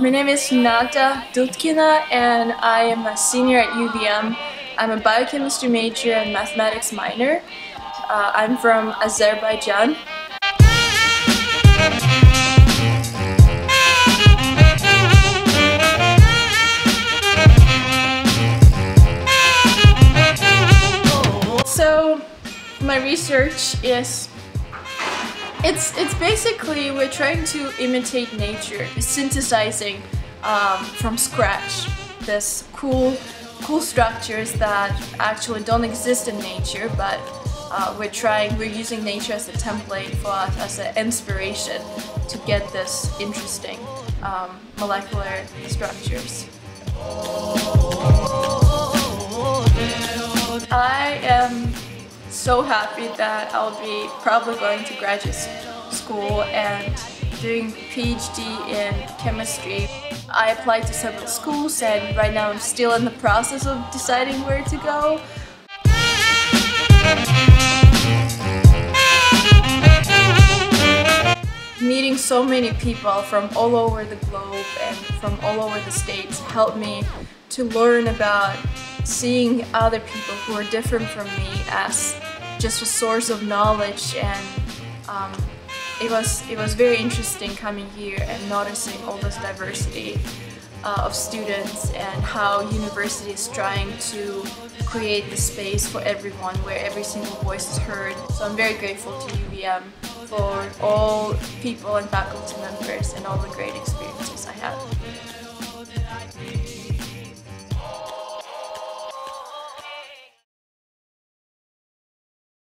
My name is Nata Dudkina and I am a senior at UVM. I'm a biochemistry major and mathematics minor. Uh, I'm from Azerbaijan. So my research is it's it's basically we're trying to imitate nature, synthesizing um, from scratch this cool cool structures that actually don't exist in nature, but uh, we're trying we're using nature as a template for us as an inspiration to get this interesting um, molecular structures. So happy that I'll be probably going to graduate school and doing PhD in chemistry. I applied to several schools and right now I'm still in the process of deciding where to go. Meeting so many people from all over the globe and from all over the states helped me to learn about seeing other people who are different from me as just a source of knowledge and um, it was it was very interesting coming here and noticing all this diversity uh, of students and how university is trying to create the space for everyone where every single voice is heard. So I'm very grateful to UVM for all people and faculty members and all the great experiences I had.